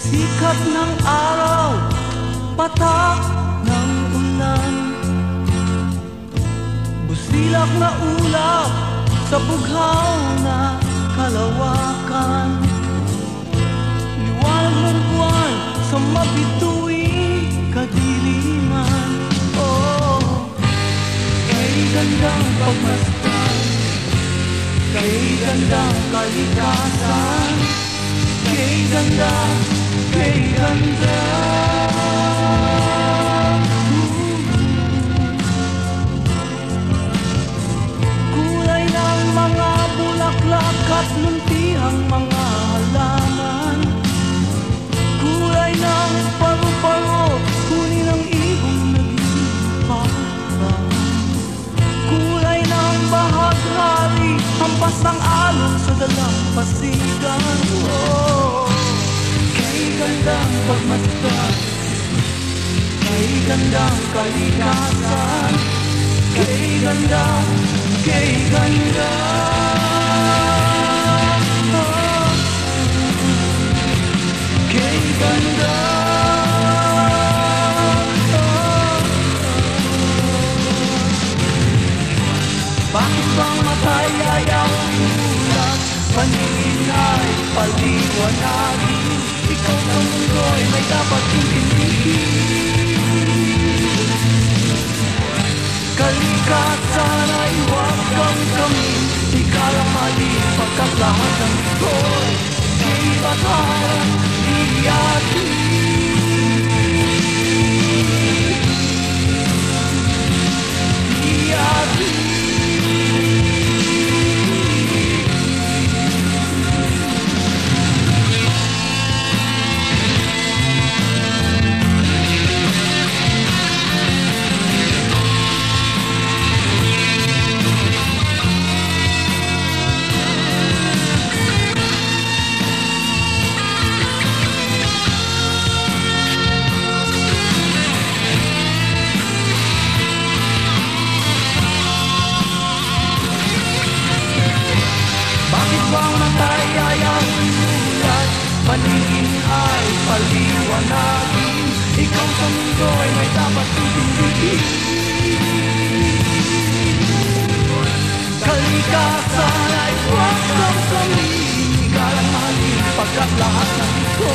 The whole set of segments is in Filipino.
Sikat ng araw, patak ng ulan. Busilak na ulap sa bughaw na kalawakan. Liwanag ng buwan sa mabituing kadiliman. Oh, kay gandang pagmasdan Kay gandang kalikasan. Kay ganda, kay ganda Kulay gandang kalikasan. Kay ganda, kay ganda. Oh, Kay ganda. Oh, Bakit matay ayaw ulat? Paningin ay paliwanagin Ikaw sa mundo'y may dapat intindihin Kalikasan ay huwag kang kami Ikalang mali pagkat lahat ng ito'y Di batayan, di atin Paningin ay paliwanagin. Ikaw sa mundo ay may dapat intindihin Kalikasan ay huwag kang sabihin Ikalang mahalin pagkat lahat ng ito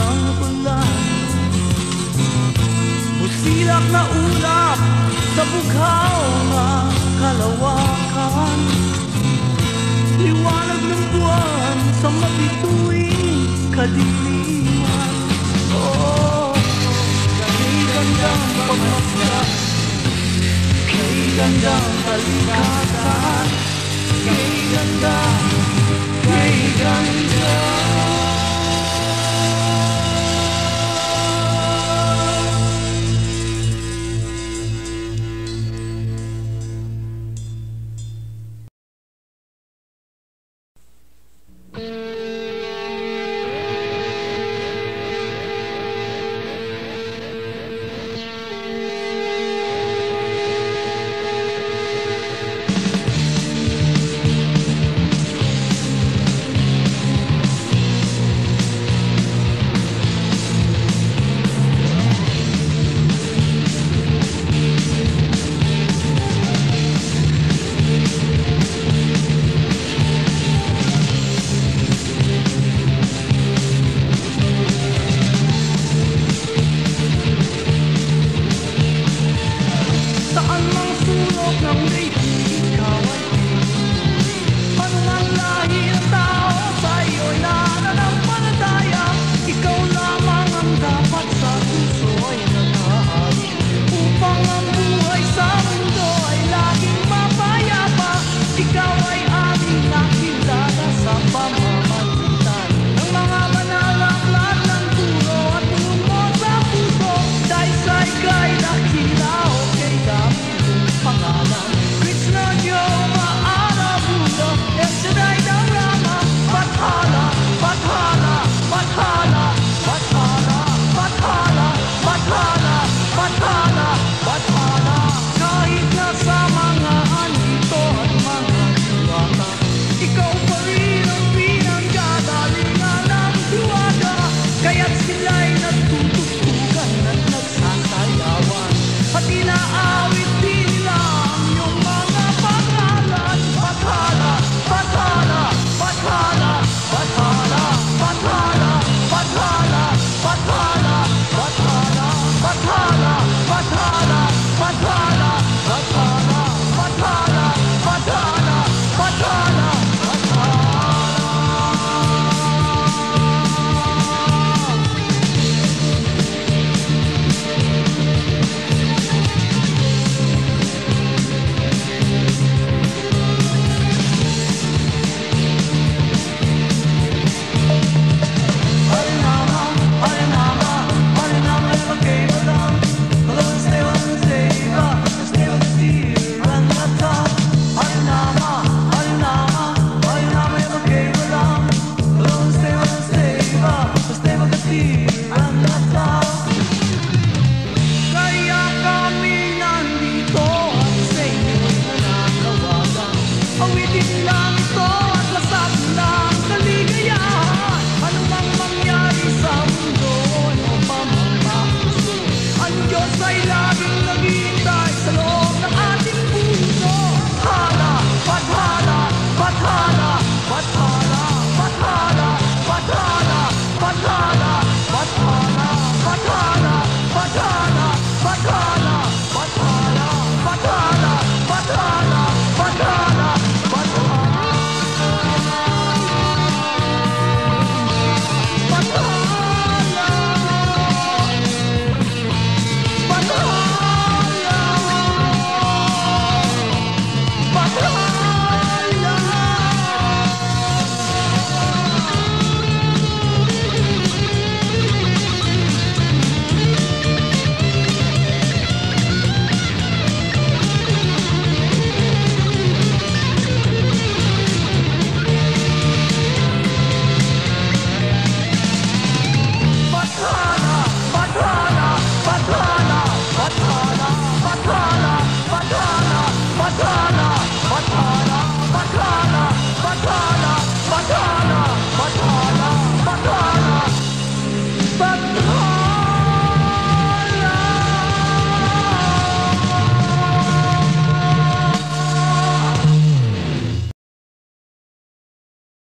ng ulan Busilak na ulap sa bughaw na kalawakan. Liwanag ng buwan sa mapituing kadiliman. Oh, kay gandang pagmasdan Kay gandang kalikasan Kay ganda, kay ganda Upang ang